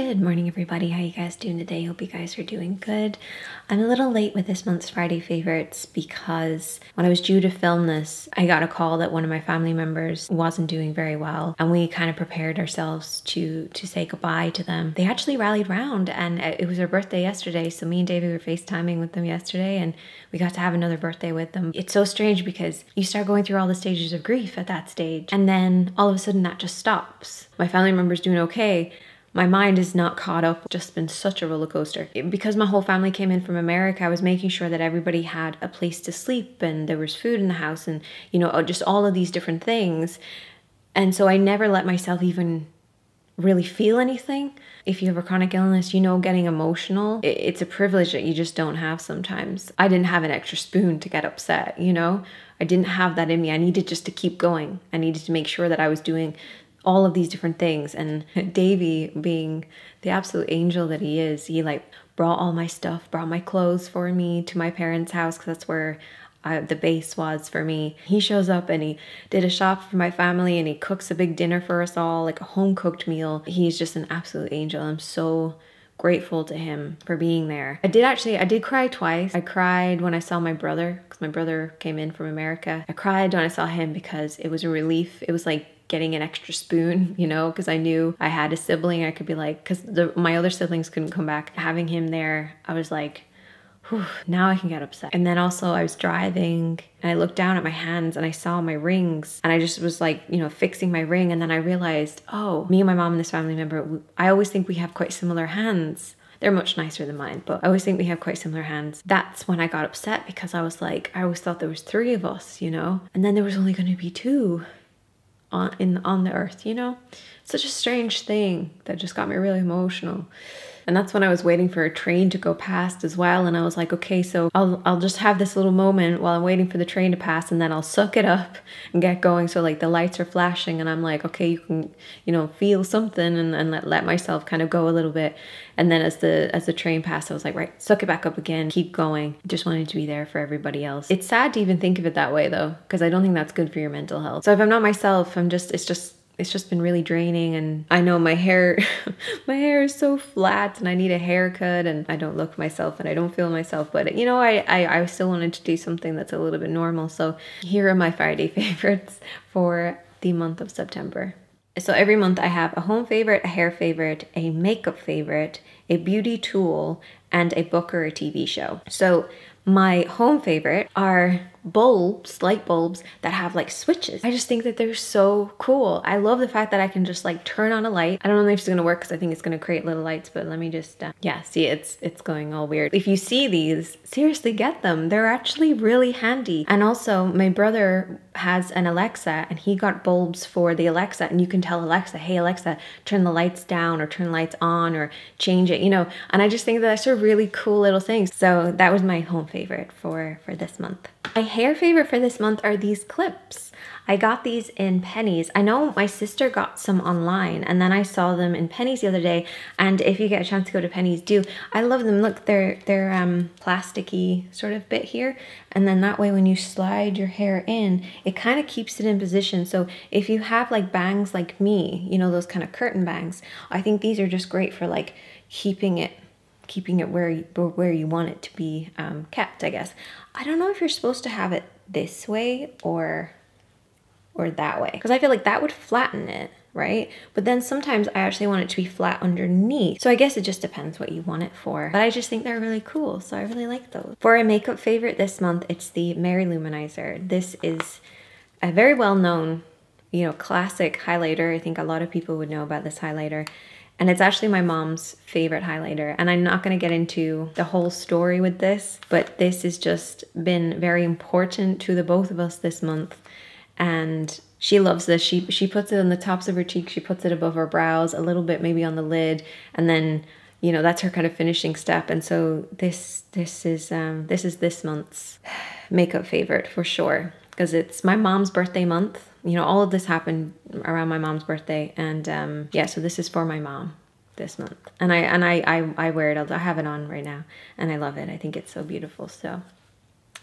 Good morning, everybody. How you guys doing today? Hope you guys are doing good. I'm a little late with this month's Friday favorites because when I was due to film this, I got a call that one of my family members wasn't doing very well, and we kind of prepared ourselves to to say goodbye to them. They actually rallied round, and it was her birthday yesterday, so me and David were FaceTiming with them yesterday, and we got to have another birthday with them. It's so strange because you start going through all the stages of grief at that stage, and then all of a sudden that just stops. My family member's doing okay my mind is not caught up. Just been such a roller coaster. Because my whole family came in from America, I was making sure that everybody had a place to sleep and there was food in the house and, you know, uh, just all of these different things. And so I never let myself even really feel anything. If you have a chronic illness, you know, getting emotional, it's a privilege that you just don't have sometimes. I didn't have an extra spoon to get upset, you know? I didn't have that in me. I needed just to keep going. I needed to make sure that I was doing all of these different things. And Davy, being the absolute angel that he is, he like brought all my stuff, brought my clothes for me to my parents' house because that's where I, the base was for me. He shows up and he did a shop for my family and he cooks a big dinner for us all, like a home cooked meal. He's just an absolute angel. I'm so grateful to him for being there. I did actually, I did cry twice. I cried when I saw my brother because my brother came in from America. I cried when I saw him because it was a relief. It was like getting an extra spoon, you know, because I knew I had a sibling. I could be like, because my other siblings couldn't come back. Having him there, I was like, now I can get upset. And then also I was driving and I looked down at my hands and I saw my rings and I just was like, you know, fixing my ring. And then I realized, oh, me and my mom and this family member, I always think we have quite similar hands. They're much nicer than mine, but I always think we have quite similar hands. That's when I got upset because I was like, I always thought there was three of us, you know? And then there was only going to be two on in on the earth, you know? Such a strange thing that just got me really emotional. And that's when I was waiting for a train to go past as well. And I was like, okay, so I'll, I'll just have this little moment while I'm waiting for the train to pass and then I'll suck it up and get going. So like the lights are flashing and I'm like, okay, you can, you know, feel something and, and let, let myself kind of go a little bit. And then as the, as the train passed, I was like, right, suck it back up again, keep going. Just wanted to be there for everybody else. It's sad to even think of it that way though, because I don't think that's good for your mental health. So if I'm not myself, I'm just, it's just, it's just been really draining and I know my hair my hair is so flat and I need a haircut and I don't look myself and I don't feel myself but you know I, I, I still wanted to do something that's a little bit normal so here are my Friday favorites for the month of September. So every month I have a home favorite, a hair favorite, a makeup favorite, a beauty tool, and a book or a TV show. So my home favorite are bulbs, light bulbs that have like switches. I just think that they're so cool. I love the fact that I can just like turn on a light. I don't know if it's gonna work because I think it's gonna create little lights, but let me just, uh, yeah, see it's, it's going all weird. If you see these, seriously get them. They're actually really handy. And also my brother has an Alexa and he got bulbs for the Alexa and you can tell Alexa, hey Alexa, turn the lights down or turn lights on or change it, you know, and I just think that that's a really cool little thing. So that was my home favorite for, for this month. My hair favorite for this month are these clips. I got these in Penneys. I know my sister got some online and then I saw them in Penneys the other day. And if you get a chance to go to Penneys, do. I love them. Look, they're, they're um, plasticky sort of bit here. And then that way when you slide your hair in, it kind of keeps it in position. So if you have like bangs like me, you know, those kind of curtain bangs, I think these are just great for like keeping it keeping it where you, where you want it to be um, kept, I guess. I don't know if you're supposed to have it this way or or that way because I feel like that would flatten it right? But then sometimes I actually want it to be flat underneath. So I guess it just depends what you want it for. But I just think they're really cool, so I really like those. For a makeup favorite this month, it's the Mary-Lou Manizer. This is a very well-known, you know, classic highlighter. I think a lot of people would know about this highlighter. And it's actually my mom's favorite highlighter. And I'm not going to get into the whole story with this, but this has just been very important to the both of us this month. And she loves this. She she puts it on the tops of her cheeks, she puts it above her brows, a little bit maybe on the lid, and then you know that's her kind of finishing step. And so this this is um this is this month's makeup favorite for sure because it's my mom's birthday month you know, all of this happened around my mom's birthday, and um, yeah, so this is for my mom this month, and I and I I, I wear it. I have it on right now, and I love it. I think it's so beautiful. So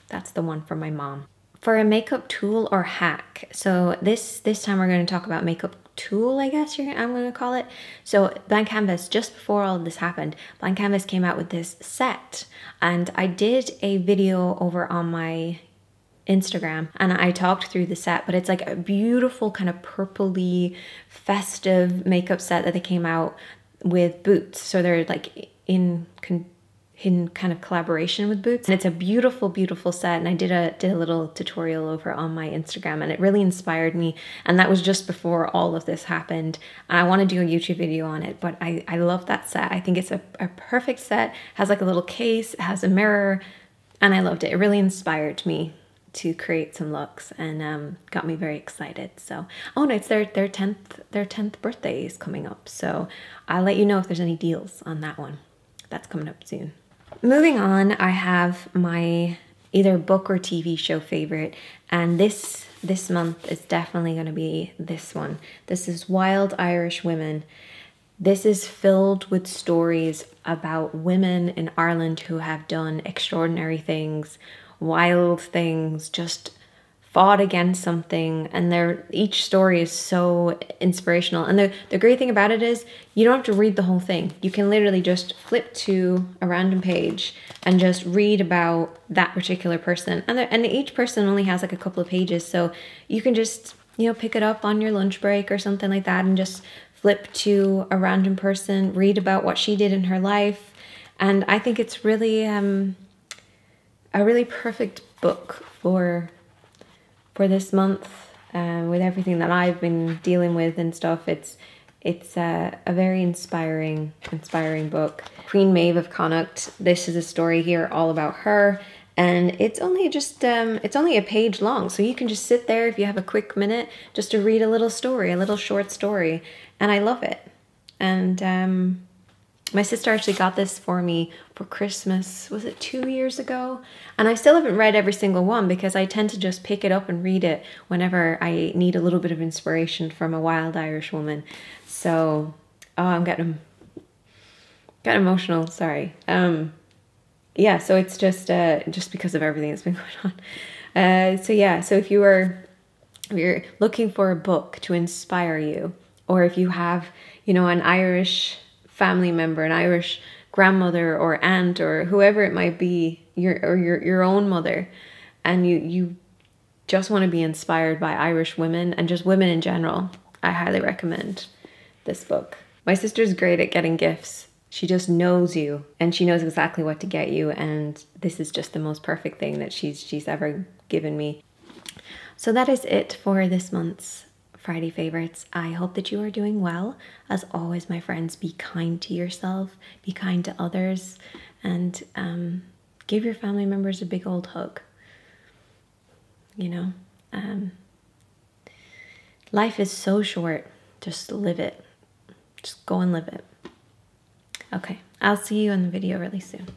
that's the one for my mom. for a makeup tool or hack. So this this time we're going to talk about makeup tool, I guess you're, I'm going to call it. So Blank Canvas, just before all this happened, Blank Canvas came out with this set, and I did a video over on my Instagram and I talked through the set, but it's like a beautiful kind of purpley festive makeup set that they came out with Boots. So they're like in in kind of collaboration with Boots. And it's a beautiful, beautiful set. And I did a did a little tutorial over on my Instagram and it really inspired me. And that was just before all of this happened. And I want to do a YouTube video on it, but I, I love that set. I think it's a, a perfect set. It has like a little case, it has a mirror, and I loved it. It really inspired me to create some looks and um, got me very excited. So, oh no, it's their their tenth their tenth birthday is coming up. So I'll let you know if there's any deals on that one. That's coming up soon. Moving on, I have my either book or TV show favorite, and this this month is definitely going to be this one. This is Wild Irish Women. This is filled with stories about women in Ireland who have done extraordinary things wild things, just fought against something. And they're each story is so inspirational. And the, the great thing about it is you don't have to read the whole thing. You can literally just flip to a random page and just read about that particular person. And, and each person only has like a couple of pages. So you can just you know pick it up on your lunch break or something like that and just flip to a random person read about what she did in her life and i think it's really um a really perfect book for for this month uh, with everything that I've been dealing with and stuff. It's it's a, a very inspiring inspiring book. Queen Maeve of Connacht. This is a story here all about her and it's only just um, it's only a page long so you can just sit there if you have a quick minute just to read a little story a little short story and i love it and um, my sister actually got this for me for Christmas, was it two years ago? And I still haven't read every single one because I tend to just pick it up and read it whenever I need a little bit of inspiration from a wild Irish woman. So, oh, I'm getting, getting emotional, sorry. Um, yeah, so it's just uh, just because of everything that's been going on. Uh, so yeah, so if you are if you're looking for a book to inspire you, or if you have, you know, an Irish family member, an Irish grandmother or aunt or whoever it might be, your or your your own mother, and you you just want to be inspired by Irish women and just women in general, I highly recommend this book. My sister's great at getting gifts. She just knows you and she knows exactly what to get you and this is just the most perfect thing that she's she's ever given me. So that is it for this month's Friday favorites. I hope that you are doing well. As always, my friends, be kind to yourself, be kind to others, and um, give your family members a big old hug. You know, um, life is so short. Just live it. Just go and live it. Okay, I'll see you in the video really soon.